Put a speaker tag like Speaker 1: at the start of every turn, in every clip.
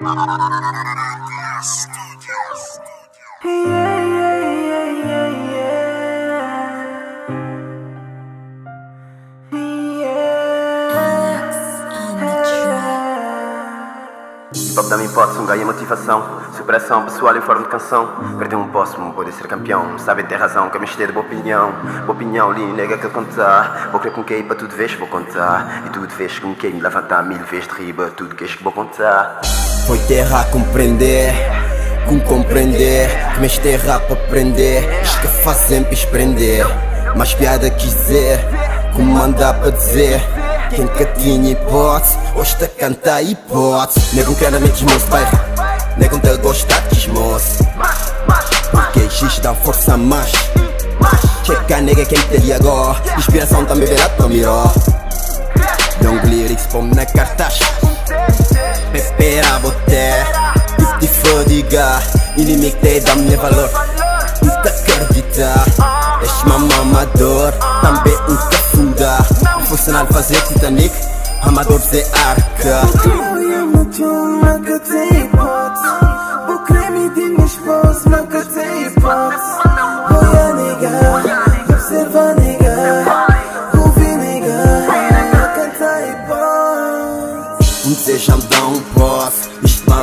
Speaker 1: Hip-hop dá-me hipótese, um ganho motivação Superação pessoal em forma de canção. Perder um posso, não poder ser campeão. Sabem ter razão, que me ter boa opinião. Boa opinião, li, nega que contar Vou crer com quem para tudo vês, vou contar. E tudo vês que me levantar Mil vezes de riba, tudo que vou contar
Speaker 2: Foi terra a compreender como compreender Que me terra para aprender que fazem para prender Mais piada quiser Como mandar para dizer. Quem que tinha hipótese, hoje tá canta hipótese. Nego quer na mente moço, pai Nego te gosta de moço Porque existe dá força mais. Checa nega quem te agora Inspiração também verá tua miró Young lyrics pom na cartaz Pepera boté Te fodiga Inimigo te dá me valor. Não te acreditar És mamador Também um te fundar Profissional fazer Titanic Amador de arca Um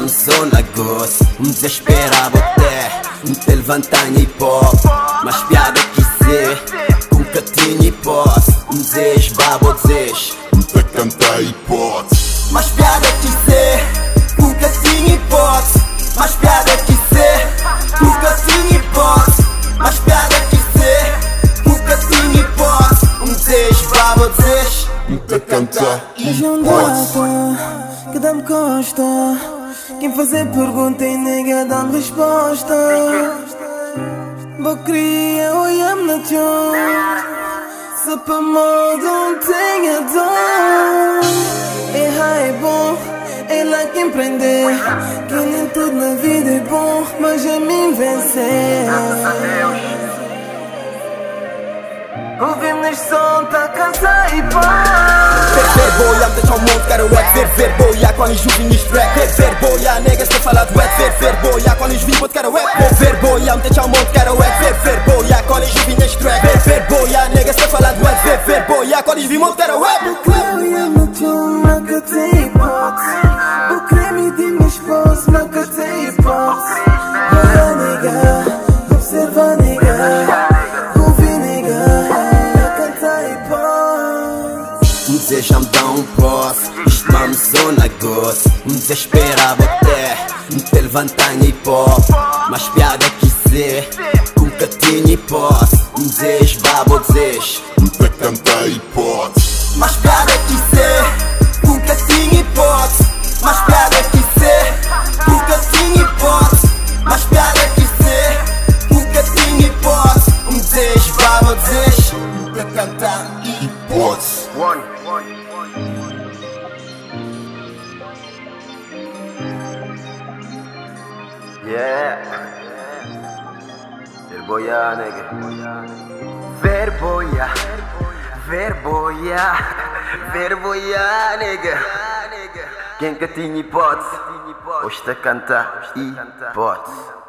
Speaker 2: Só na goce Um desespera até Um te levantar em hip hop Mas piada quiser Com que tinha hipótese Um desejo babo desejo.
Speaker 3: Um te cantar hipótese
Speaker 2: Mas piada quiser Com que tinha hipótese Mas piada quiser Com que tinha hipótese Mas piada quiser Com que tinha hipótese Um desejo babo desejo.
Speaker 3: Um te cantar
Speaker 4: Mas não dá, que dá-me costa Quem fazer pergunta e nega dá-me resposta. Vou criar o yam na tchon Se para modo tenha dor. Errar é bom, é lá quem prender Que nem tudo na vida é bom, mas a mim vencer Ouvimos som, tá cansado e pá
Speaker 2: Ver, ver, boia, me deixa o mundo, quero ver, ver, boia Quando os juvenis track, ver, ver, boia Negas que fala do é ver, ver, boia Quando os vivos, quero é ver, boia Me deixa o mundo, quero ver, ver, boia Quando os juvenis track, ver, ver, boia Negas que fala do é ver, ver, boia Quando os vivos, quero só na goce Um desespera até Me te levantar em hip hop Mas piada quiser Com que tinha hipótese Um desejo, babo desejo.
Speaker 3: Um te cantar hipótese.
Speaker 2: Mas piada quiser Com que tinha hipótese Mas piada quiser Com que tinha hipótese Mas piada quiser Com que tinha hipótese Um desejo, babo desejo. Um te cantar
Speaker 3: Hipótese.
Speaker 1: One Yeah. Verboia, nega Verboia Verboia Verboia, nega Quem que tinha hipótese Hoje está a cantar hipótese